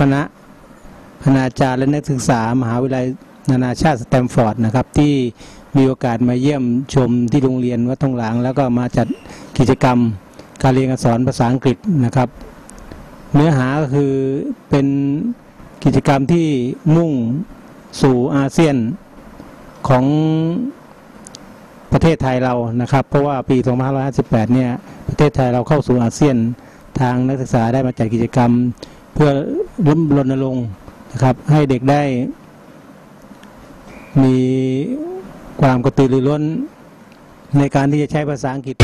คณะคณาจารย์และนักศึกษามหาวิทยาลัยนานาชาติสแตมฟอร์ดนะครับที่มีโอกาสมาเยี่ยมชมที่โรงเรียนวัดทองหลาง แล้วก็มาจัดกิจกรรมการเรียนการสอนภาษาอังกฤษนะครับ เนื้อหาก็คือเป็นกิจกรรมที่มุ่งสู่อาเซียนของประเทศไทยเรานะครับ เพราะว่าปี 2558 เนี่ยประเทศไทยเราเข้าสู่อาเซียนทางนักศึกษาได้มาจัดกิจกรรม เพื่อรณรงค์นะครับให้เด็กได้ มีความกระตือรือร้นในการที่จะใช้ภาษาอังกฤษ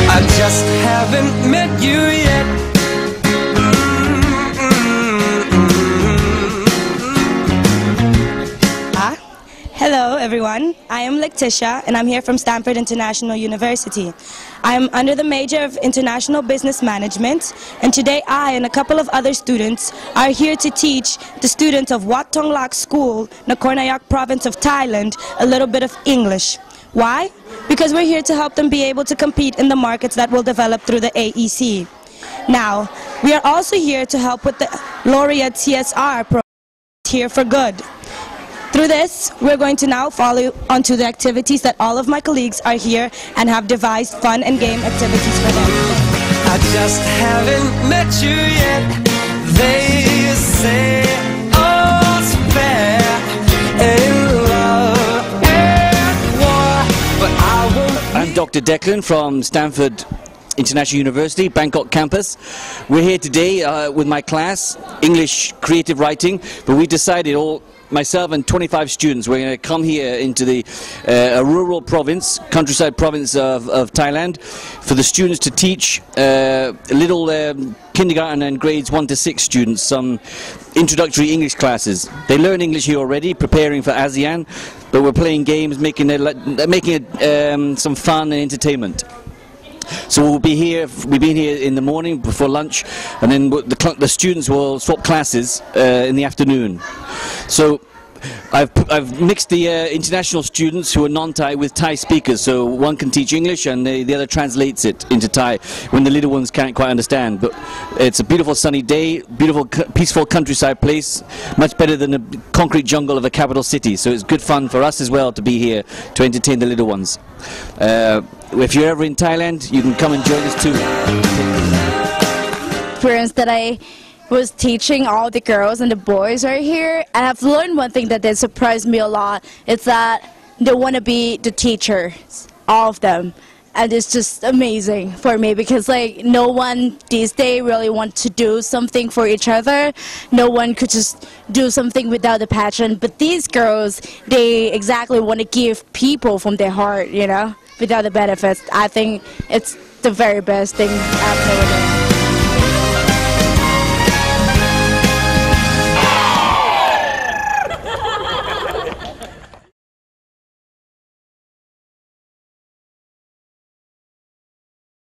Hello, everyone. I am Letitia, and I'm here from Stamford International University. I'm under the major of International Business Management, and today I and a couple of other students are here to teach the students of Wat Tong Lak School, Nakhon Nayok province of Thailand, a little bit of English. Why? Because we're here to help them be able to compete in the markets that will develop through the AEC. Now, we are also here to help with the Laureate CSR program here for good. Through this, we're going to now follow onto the activities that all of my colleagues are here and have devised fun and game activities for them. I just haven't met you yet. They say all's fair in love and war, but I won't. I'm Dr. Declan from Stamford International University, Bangkok campus. We're here today uh, with my class, English Creative Writing, but we decided all myself and 25 students we're going to come here into the uh, rural province countryside province of, of Thailand for the students to teach uh, little um, kindergarten and grades 1 to 6 students some introductory English classes. They learn English here already preparing for ASEAN but we're playing games making it, making it um, some fun and entertainment so we'll be here. We've been here in the morning before lunch, and then the, the students will swap classes uh, in the afternoon. So. I've, I've mixed the uh, international students who are non-Thai with Thai speakers, so one can teach English and the, the other translates it into Thai when the little ones can't quite understand. But it's a beautiful sunny day, beautiful, peaceful countryside place, much better than the concrete jungle of a capital city. So it's good fun for us as well to be here to entertain the little ones. Uh, if you're ever in Thailand, you can come and join us too. experience that I was teaching all the girls and the boys right here, and I've learned one thing that they surprised me a lot. It's that they want to be the teachers, all of them. And it's just amazing for me because like no one these days really want to do something for each other. No one could just do something without the passion. But these girls, they exactly want to give people from their heart, you know, without the benefits. I think it's the very best thing I've ever done.